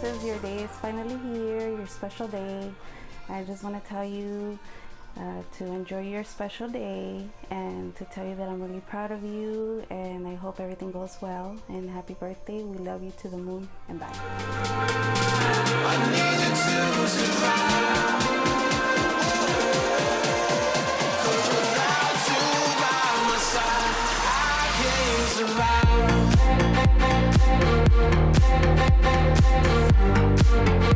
this is your day. It's finally here, your special day. I just want to tell you uh, to enjoy your special day and to tell you that I'm really proud of you and I hope everything goes well. And happy birthday. We love you to the moon and bye. Bye.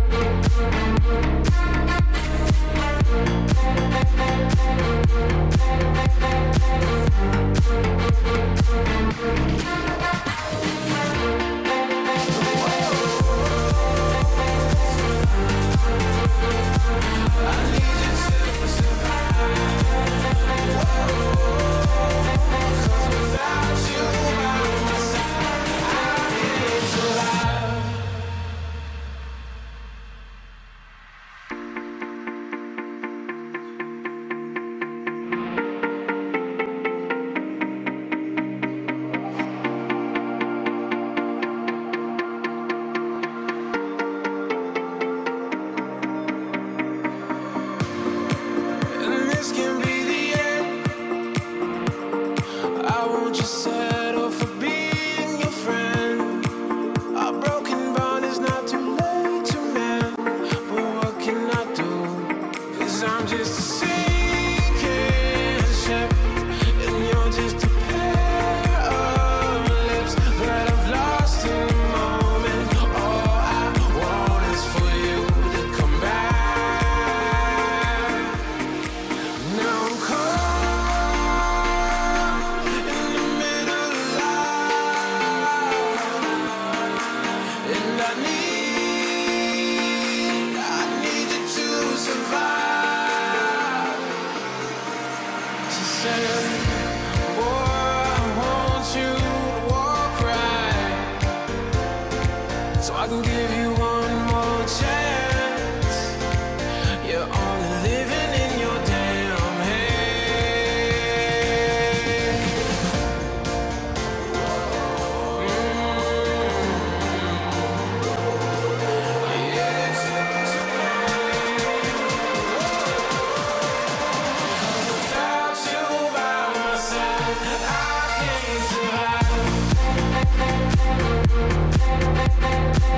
this can be so I can give you one.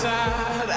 inside